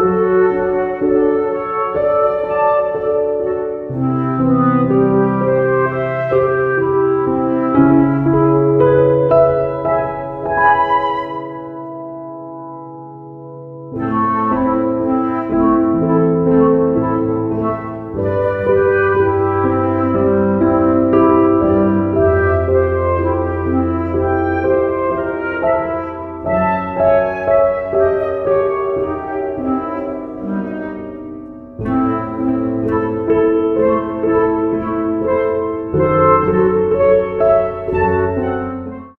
Música